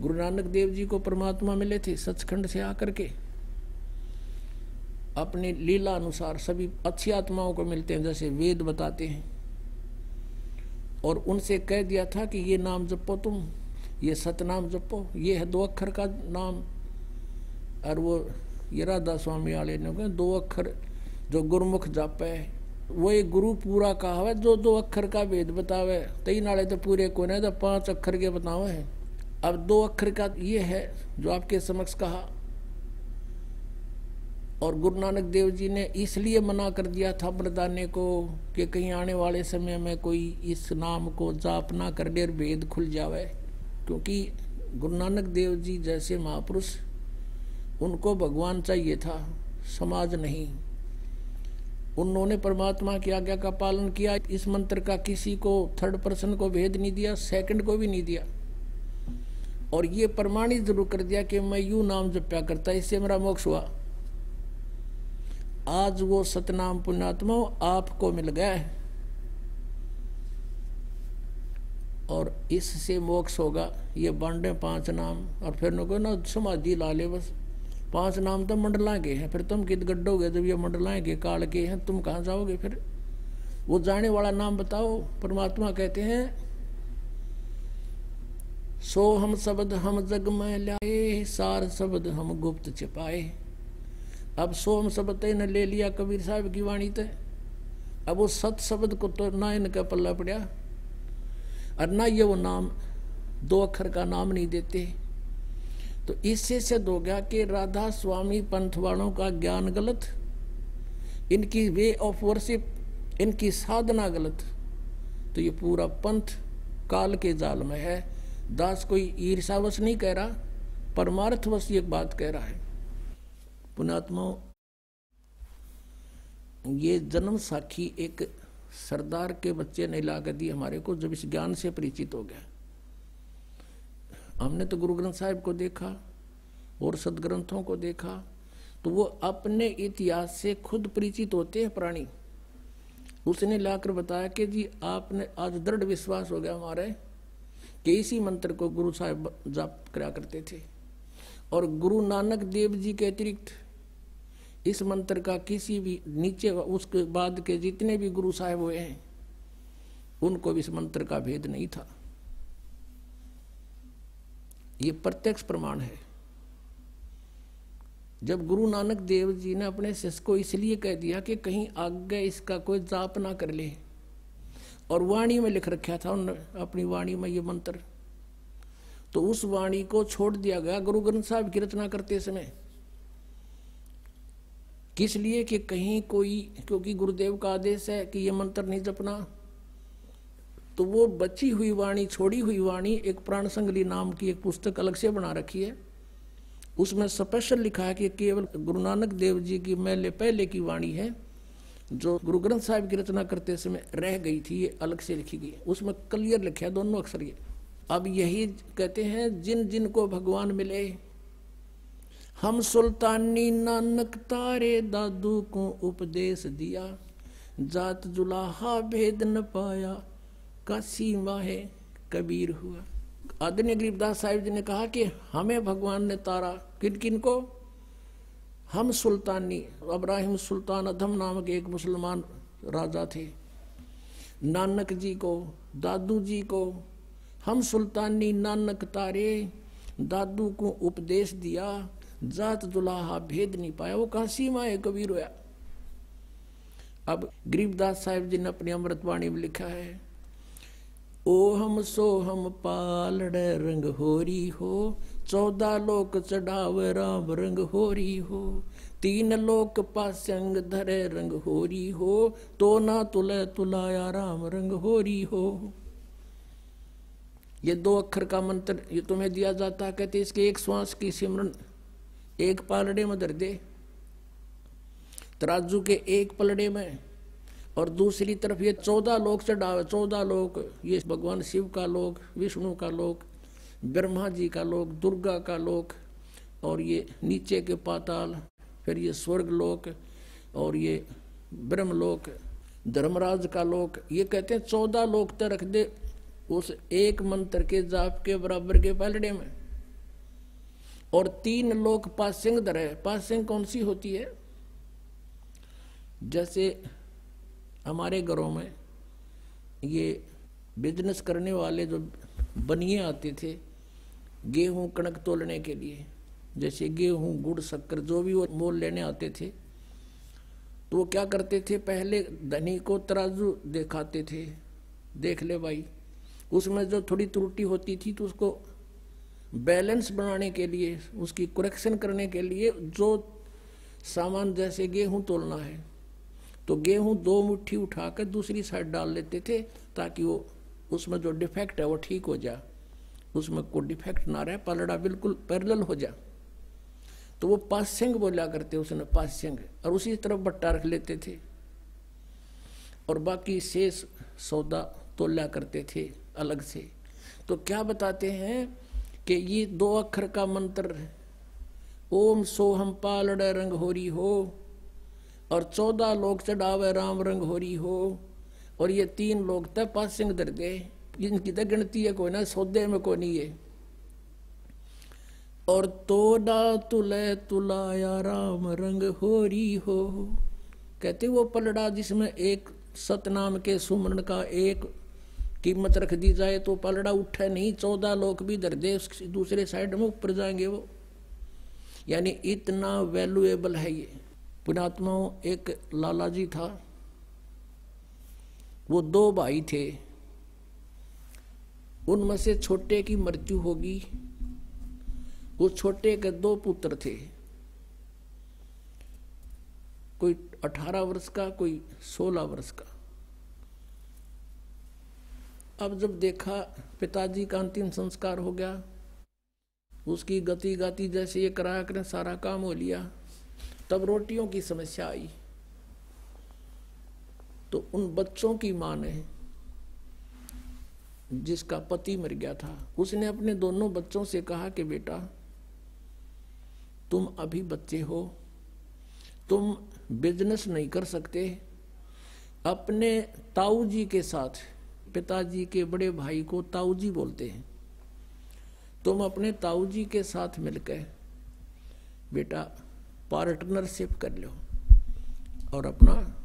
गुरु नानक देव जी को परमात्मा मिले थे सचखंड से आकर के। अपने लीला अनुसार सभी अच्छी आत्माओं को मिलते हैं, जैसे वेद बताते हैं। और उनसे कह दिया था कि ये नाम जपो तुम, ये सतनाम जपो, ये है दो अक्षर का नाम। और वो ये राधा स्वामी वाले ने दो अक्षर जो गुरमुख जप है वो एक गुरु पूरा कहा है जो दो अक्षर का वेद बतावे। तीन आले तो पूरे को नहीं तो पाँच अक्षर के बतावे हैं। अब दो अक्षर का ये है, जो आपके समक्ष कहा। और गुरु नानक देव जी ने इसलिए मना कर दिया था बरदाने को, कि कहीं आने वाले समय में कोई इस नाम को जाप ना कर दे भेद खुल जावे। क्योंकि गुरु नानक देव जी जैसे महापुरुष, उनको भगवान चाहिए था, समाज नहीं। उन्होंने परमात्मा की आज्ञा का पालन किया, इस मंत्र का किसी को थर्ड पर्सन को भेद नहीं दिया सेकंड को भी नहीं दिया। और ये प्रमाणित ज़रूर कर दिया कि मैं यू नाम जप्या करता, इससे मेरा मोक्ष हुआ। आज वो सतनाम पुण्यात्मा आपको मिल गया है। और इससे मोक्ष होगा, ये बांडे पाँच नाम, और फिर नको ना समाधि ला ले बस। पाँच नाम तो मंडला के हैं, फिर तुम कित गड्ढोगे जब ये मंडलाएँ के काल के हैं, तुम कहाँ जाओगे फिर? वो जाने वाला नाम बताओ, परमात्मा कहते हैं, सो हम शब्द हम जग में लाए, सार शब्द हम गुप्त छिपाए। अब सोम शब्द ने ले लिया कबीर साहब की वाणी ते। अब वो सत शब्द को तो ना इनका पल्ला पड़ा और ना ये वो नाम, दो अक्षर का नाम नहीं देते। तो इससे सिद्ध हो गया कि राधा स्वामी पंथ वालों का ज्ञान गलत, इनकी वे ऑफ़ वर्शिप इनकी साधना गलत। तो ये पूरा पंथ काल के जाल में है। दास कोई ईर्षावश नहीं कह रहा, परमार्थवश एक बात कह रहा है। पुणात्मा ये जन्म साखी एक सरदार के बच्चे ने ला कर दी हमारे को, जब इस ज्ञान से परिचित हो गया। हमने तो गुरु ग्रंथ साहिब को देखा और सदग्रंथों को देखा तो वो अपने इतिहास से खुद परिचित होते हैं प्राणी। उसने लाकर बताया कि जी, आपने आज दृढ़ विश्वास हो गया हमारे कि इसी मंत्र को गुरु साहिब जाप करा करते थे। और गुरु नानक देव जी के अतिरिक्त इस मंत्र का किसी भी नीचे उसके बाद के जितने भी गुरु साहब हुए हैं, उनको भी इस मंत्र का भेद नहीं था। ये प्रत्यक्ष प्रमाण है। जब गुरु नानक देव जी ने अपने शिष्य को इसलिए कह दिया कि कहीं आगे इसका कोई जाप ना कर ले, और वाणी में लिख रखा था उन्होंने अपनी वाणी में ये मंत्र तो उस वाणी को छोड़ दिया गया। गुरु ग्रंथ साहब की रचना करते समय किस लिए कि कहीं कोई, क्योंकि गुरुदेव का आदेश है कि ये मंत्र नहीं जपना तो वो बची हुई वाणी, छोड़ी हुई वाणी एक प्राण संगली नाम की एक पुस्तक अलग से बना रखी है। उसमें स्पेशल लिखा है कि केवल गुरु नानक देव जी की मैले पहले की वाणी है, जो गुरु ग्रंथ साहिब की रचना करते समय रह गई थी, ये अलग से लिखी गई उसमें क्लियर लिखे है दोनों अक्षर ये। अब यही कहते हैं, जिन जिन को भगवान मिले, हम सुल्तानी नानक तारे दादू को उपदेश दिया, जात जुलाहा भेद न पाया का सीमा है, कबीर हुआ। आदरणीय गरीबदास साहिब जी ने कहा कि हमें भगवान ने तारा किन किन को? हम सुल्तानी, अब्राहिम सुल्तान अधम नामक एक मुसलमान राजा थे। नानक जी को, दादू जी को, हम सुल्तानी नानक तारे, दादू को उपदेश दिया, जात दुलाहा भेद नहीं पाया, वो कहा सीमा है, कबीर होया। अब गरीबदास साहिब जी ने अपनी अमृतवाणी में लिखा है ओ हम सो हम पालड़ रंग होरी हो, चौदह लोक चढ़ाव राम रंग होरी हो, तीन लोक पासंग धरे रंग होरी हो तो ना तुले तुलाया राम रंग होरी हो। ये दो अक्षर का मंत्र ये तुम्हें दिया जाता कहते इसके एक श्वास की सिमरन, एक पालड़े में दर दे तराजू के एक पलड़े में और दूसरी तरफ़ ये चौदह लोक चढ़ावे चौदह लोक ये भगवान शिव का लोक विष्णु का लोक ब्रह्मा जी का लोक दुर्गा का लोक और ये नीचे के पाताल, फिर ये स्वर्ग लोक, और ये ब्रह्म लोक, धर्मराज का लोक, ये कहते हैं चौदह लोक तो रख दे उस एक मंत्र के जाप के बराबर के पलड़े में। और तीन लोक पासिंग दर है। पासिंग कौन सी होती है? जैसे हमारे घरों में ये बिज़नेस करने वाले जो बनिए आते थे, गेहूँ कणक तोलने के लिए, जैसे गेहूँ, गुड़, शक्कर, जो भी वो मोल लेने आते थे तो वो क्या करते थे? पहले धनी को तराजू दिखाते थे। देख ले भाई, उसमें जो थोड़ी त्रुटि होती थी तो उसको बैलेंस बनाने के लिए, उसकी करेक्शन करने के लिए जो सामान जैसे गेहूँ तोलना है तो गेहूँ दो मुट्ठी उठाकर दूसरी साइड डाल लेते थे ताकि वो उसमें जो डिफेक्ट है वो ठीक हो जाए उसमें कोई डिफेक्ट ना रहे, पलड़ा बिल्कुल पैरल हो जा। तो वो पास्यंग बोला करते उसने, पास्यंग। और उसी तरफ़ बट्टा रख लेते थे। और बाकी शेष सौदा तोला करते थे अलग से। तो क्या बताते हैं कि ये दो अक्षर का मंत्र ओम सोहम पालड़ रंग होरी हो और चौदह लोग चढ़ावे राम रंग होरी हो, और ये तीन लोग तय सिंह दर गए इनकी तो गिनती है कोई ना, सौदे में कोई नहीं है। और तोड़ा तुले तुलाया राम रंग होरी हो। कहते वो पलड़ा जिसमें एक सतनाम के सुमरण का एक कीमत रख दी जाए तो पलड़ा उठे नहीं, चौदह लोग भी दर दे दूसरे साइड में ऊपर जाएँगे वो। यानी इतना वैल्यूएबल है ये। पुणात्माओं एक लाला जी था। वो दो भाई थे। उनमें से छोटे की मृत्यु होगी। वो छोटे के दो पुत्र थे। कोई अठारह वर्ष का, कोई सोलह वर्ष का। अब जब देखा पिताजी का अंतिम संस्कार हो गया, उसकी गति गति जैसे ये कराया करें सारा काम हो लिया। तब रोटियों की समस्या आई। तो उन बच्चों की माँ ने, जिसका पति मर गया था, उसने अपने दोनों बच्चों से कहा कि बेटा, तुम अभी बच्चे हो, तुम बिज़नेस नहीं कर सकते। अपने ताऊ जी के साथ, पिताजी के बड़े भाई को ताऊ जी बोलते हैं। तुम अपने ताऊ जी के साथ मिलकर, बेटा पार्टनरशिप कर लो और अपना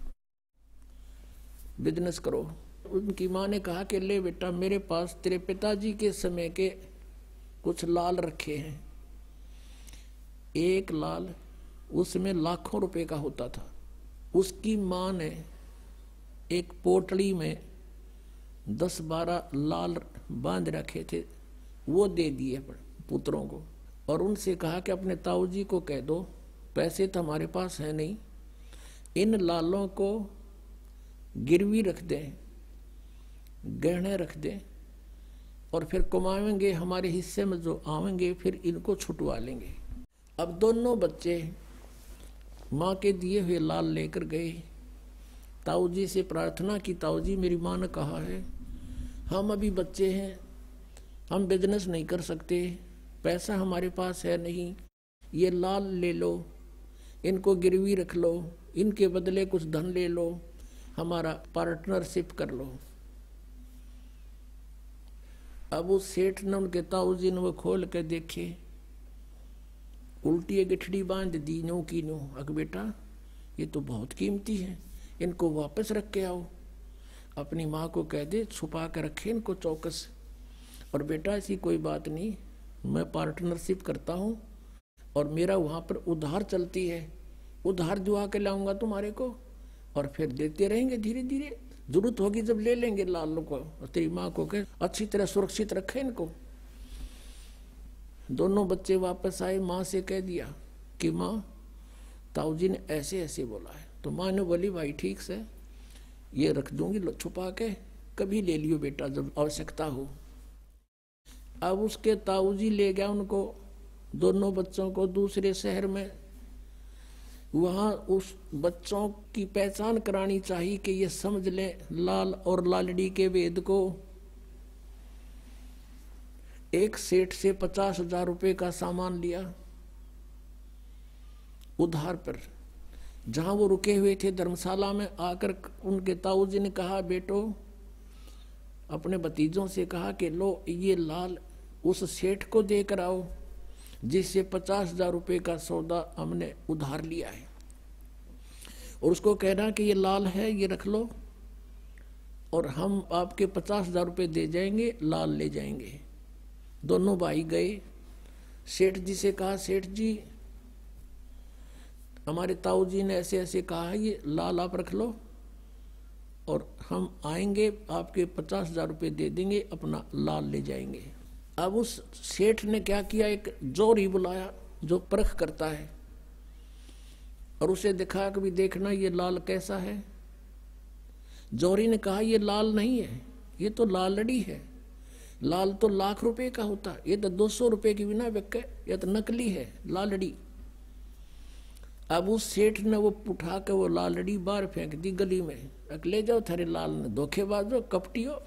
बिज़नेस करो। उनकी माँ ने कहा कि, ले बेटा, मेरे पास तेरे पिताजी के समय के कुछ लाल रखे हैं। एक लाल उसमें लाखों रुपए का होता था। उसकी माँ ने एक पोटली में दस बारह लाल बाँध रखे थे, वो दे दिए पुत्रों को और उनसे कहा कि, अपने ताऊ जी को कह दो पैसे तो हमारे पास है नहीं। इन लालों को गिरवी रख दें, गहने रख दें और फिर कमाएँगे हमारे हिस्से में जो आवेंगे फिर इनको छुटवा लेंगे। अब दोनों बच्चे माँ के दिए हुए लाल लेकर गए। ताऊ जी से प्रार्थना की ताऊ जी मेरी माँ ने कहा है, हम अभी बच्चे हैं, हम बिज़नेस नहीं कर सकते, पैसा हमारे पास है नहीं, ये लाल ले लो। इनको गिरवी रख लो, इनके बदले कुछ धन ले लो, हमारा पार्टनरशिप कर लो। अब उस सेठ ने उनके ताऊ जी ने वो खोल के देखे, उल्टी गिठड़ी बाँध दी नो की नो अग बेटा, ये तो बहुत कीमती है, इनको वापस रख के आओ। अपनी माँ को कह दे, छुपा के रखे इनको चौकस। और बेटा, ऐसी कोई बात नहीं, मैं पार्टनरशिप करता हूँ और मेरा वहाँ पर उधार चलती है। उधार जुआ के लाऊँगा तुम्हारे को। और फिर देते रहेंगे धीरे धीरे ज़रूरत होगी जब ले लेंगे लाल को तेरी माँ को कह, अच्छी तरह सुरक्षित रखे इनको। दोनों बच्चे वापस आए, माँ से कह दिया कि, माँ ताऊ जी ने ऐसे ऐसे बोला है। तो माँ ने बोली, भाई, ठीक से, ये रख दूँगी छुपा के, कभी ले लियो बेटा, जब आवश्यकता हो। अब उसके ताऊ जी ले गया उनको, दोनों बच्चों को दूसरे शहर में। वहाँ उस बच्चों की पहचान करानी चाहिए कि ये समझ ले लाल और लालड़ी के वेद को। एक सेठ से पचास हज़ार रुपये का सामान लिया। उधार पर। जहाँ वो रुके हुए थे धर्मशाला में, आकर उनके ताऊ जी ने कहा, बेटो, अपने भतीजों से कहा कि लो, ये लाल उस सेठ को देकर आओ। जिससे पचास हज़ार रुपये का सौदा हमने उधार लिया है। और उसको कहना कि ये लाल है, ये रख लो, और हम आपके पचास हज़ार रुपये दे जाएँगे, लाल ले जाएँगे। दोनों भाई गए। सेठ जी से कहा, सेठ जी, हमारे ताऊ जी ने ऐसे ऐसे कहा, ये लाल आप रख लो, और हम आएँगे, आपके पचास हज़ार रुपये दे देंगे, अपना लाल ले जाएँगे। अब उस सेठ ने क्या किया? एक जोरी बुलाया जो परख करता है और उसे दिखाया कि भी देखना ये लाल कैसा है। जोरी ने कहा, ये लाल नहीं है, ये तो लालड़ी है। लाल तो लाख रुपए का होता, ये तो दो सौ रुपये की बिना बिक ये तो नकली है, लालड़ी। अब उस सेठ ने वो उठा के वो लालड़ी बाहर फेंक दी गली में। ले जाओ, थारे लाल ने धोखेबाज कपटी हो।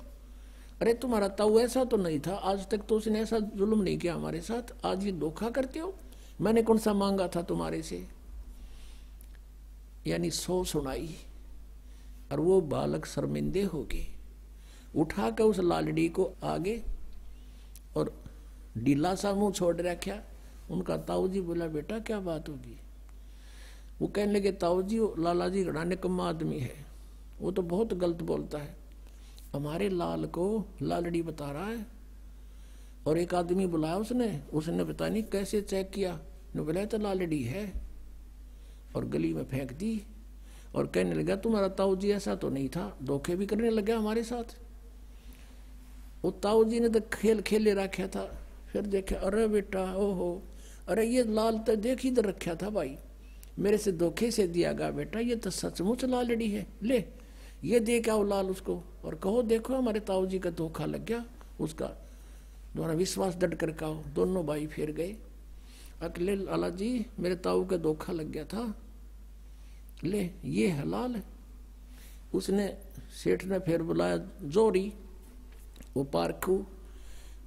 अरे तुम्हारा ताऊ ऐसा तो नहीं था, आज तक तो उसने ऐसा जुल्म नहीं किया हमारे साथ, आज ये धोखा करते हो? मैंने कौन सा मांगा था तुम्हारे से? यानी सो सुनाई, और वो बालक शर्मिंदे हो गए। उठा कर उस लालड़ी को आगे और डीला सा मुँह छोड़ रखा। उनका ताऊ जी बोला, बेटा, क्या बात होगी? वो कहने लगे ताऊ जी लाला जी घड़ा कम आदमी है। वो तो बहुत गलत बोलता है। हमारे लाल को लालड़ी बता रहा है। और एक आदमी बुलाया उसने उसने पता नहीं कैसे चेक किया। बोला तो लालड़ी है। और गली में फेंक दी। और कहने लगा, तुम्हारा ताऊ जी ऐसा तो नहीं था, धोखे भी करने लगा हमारे साथ। वो ताऊ जी ने तो खेल खेले रखा था। फिर देखे, अरे बेटा, ओहो, अरे ये लाल तो देख तो रखा था भाई। मेरे से धोखे से दिया गया बेटा, ये तो सचमुच लालड़ी है। ले, ये दे क्या लाल उसको? और कहो, देखो, हमारे ताऊ जी का धोखा लग गया, उसका द्वारा विश्वास डट कर कहो, दोनों भाई फिर गए। अकेले, लाला जी, मेरे ताऊ का धोखा लग गया था। ले, ये हलाल है। उसने सेठ ने फिर बुलाया, जोरी, वो पारखू।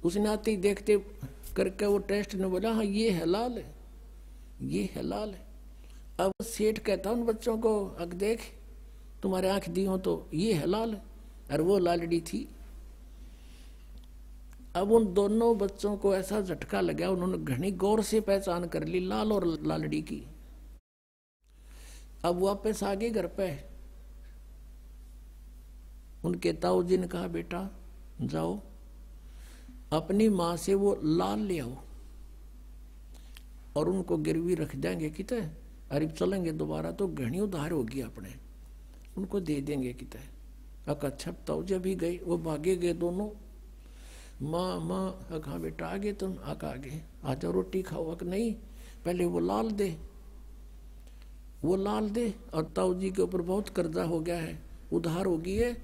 उसने आते देखते करके वो टेस्ट ने बोला हाँ ये हलाल है, ये हलाल है। अब सेठ कहता, उन बच्चों को अग देख, तुम्हारे आँख दी हो तो ये हलाल है। और वो लालड़ी थी। अब उन दोनों बच्चों को ऐसा झटका लगा, उन्होंने घनी गौर से पहचान कर ली, लाल और लालड़ी की। अब वापस आ गए घर पे उनके ताऊ जी ने कहा, बेटा, जाओ, अपनी माँ से वो लाल ले आओ और उनको गिरवी रख देंगे, कितने? अरे, चलेंगे दोबारा तो घनी उधार होगी अपने। उनको दे देंगे, कितने? अका छपता जब भी गए, वो भागे गए दोनों। माँ माँ, अखा बेटा, आगे तुम, आका आगे। आ जाओ रोटी खाओ, अक नहीं, पहले वो लाल दे। वो लाल दे और ताऊ जी के ऊपर बहुत कर्जा हो गया है। उधार हो गई है,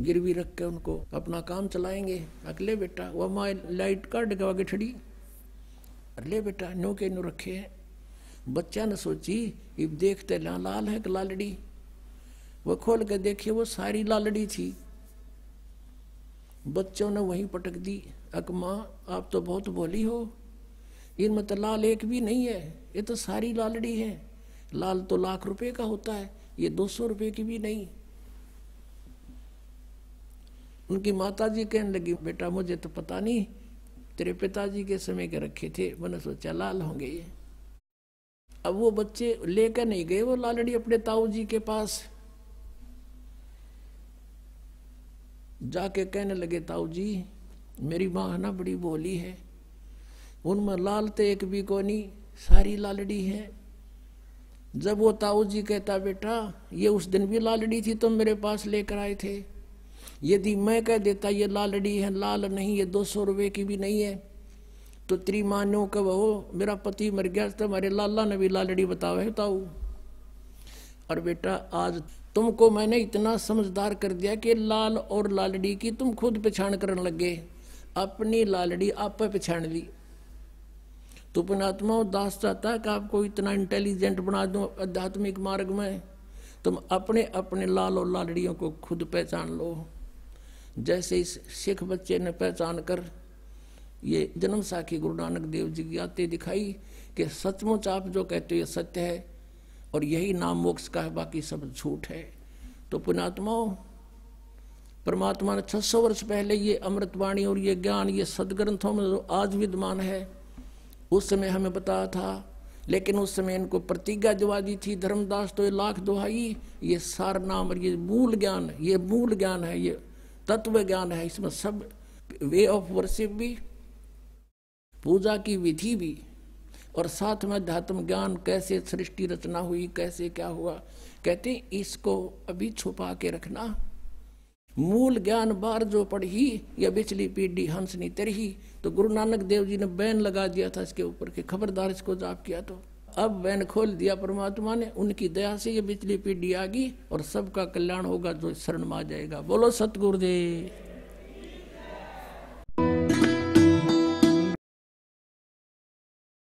गिरवी रख के उनको अपना काम चलाएँगे। अगले बेटा, वह माँ लाइट काट के आगे छड़ी अरे बेटा नो के नो रखे हैं। बच्चा ने सोची, इब देखते ला लाल है कि लालड़ी? वो खोल के देखिए, वो सारी लालड़ी थी। बच्चों ने वहीं पटक दी। अक माँ, आप तो बहुत बोली हो। इनमें तो लाल एक भी नहीं है, ये तो सारी लालड़ी है। लाल तो लाख रुपए का होता है, ये दो सौ रुपये की भी नहीं। उनकी माता जी कहने लगी, बेटा, मुझे तो पता नहीं, तेरे पिताजी के समय के रखे थे, मैंने सोचा लाल होंगे ये। अब वो बच्चे लेकर नहीं गए, वो लालड़ी अपने ताऊ जी के पास। जाके कहने लगे, ताऊ जी, मेरी माँ ना, बड़ी बोली है। उनमें लाल तो एक भी को नहीं सारी लालड़ी है। जब वो ताऊ जी कहता, बेटा, ये उस दिन भी लालड़ी थी, तुम तो मेरे पास लेकर आए थे। यदि मैं कह देता, ये लालड़ी है, लाल नहीं, ये दो सौ रुपये की भी नहीं है तो त्रिमान्यों कब हो मेरा पति मर गया तो हमारे लाला ने भी लालड़ी बताओ है, ताऊ। और बेटा, आज तुमको मैंने इतना समझदार कर दिया कि लाल और लालड़ी की तुम खुद पहचान करने लगे। अपनी लालड़ी आप पहचान ली। तो पुणात्मा दास चाहता है कि आपको इतना इंटेलिजेंट बना दूँ आध्यात्मिक मार्ग में। तुम अपने अपने लाल और लालड़ियों को खुद पहचान लो। जैसे इस सिख बच्चे ने पहचान कर ये जन्म साखी गुरु नानक देव जी की आते दिखाई कि सचमुच आप जो कहते हो सत्य है। और यही नाम मोक्ष का है, बाकी सब झूठ है। तो पुणात्माओं परमात्मा ने 600 वर्ष पहले ये अमृतवाणी और ये ज्ञान, ये सदग्रंथों में जो आज विद्यमान है, उस समय हमें बताया था। लेकिन उस समय इनको प्रतिज्ञा दिवा दी थी, धर्मदास तो ये लाख दुहाई, ये सार नाम और ये मूल ज्ञान, ये मूल ज्ञान है, ये तत्व ज्ञान है। इसमें सब वे ऑफ़ वर्शिप भी, पूजा की विधि भी और साथ में अध्यात्म ज्ञान कैसे सृष्टि रचना हुई, कैसे क्या हुआ? कहते इसको अभी छुपा के रखना। मूल ज्ञान बार जो पढ़ी, या बिचली पीढ़ी, हंस नहीं तरही तो गुरु नानक देव जी ने बैन लगा दिया था इसके ऊपर के खबरदार इसको जाप किया तो। अब बैन खोल दिया परमात्मा ने, उनकी दया से ये बिचली पीढ़ी आ गई, और सबका कल्याण होगा जो शरण में आ जाएगा। बोलो, सतगुरुदेव।